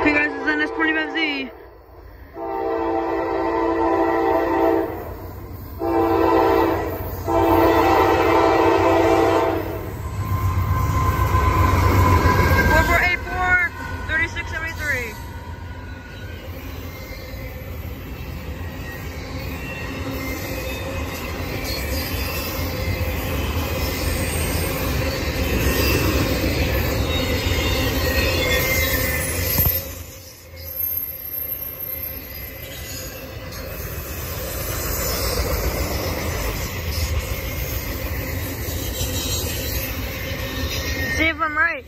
Okay guys, it's NS25Z. Four See if I'm right.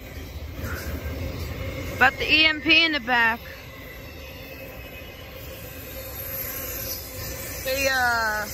About the EMD in the back. The uh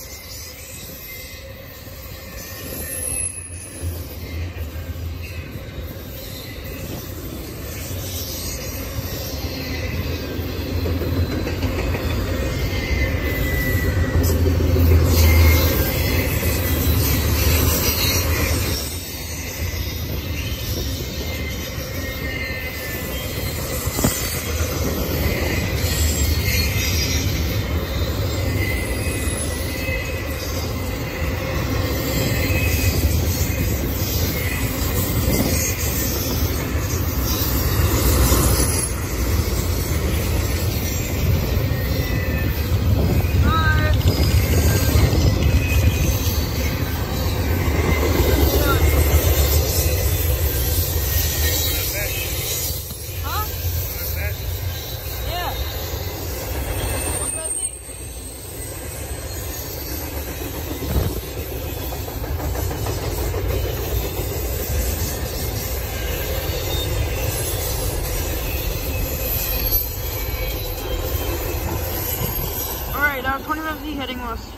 Alright, uh, 25Z heading west.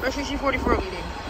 Fresh C44 leading.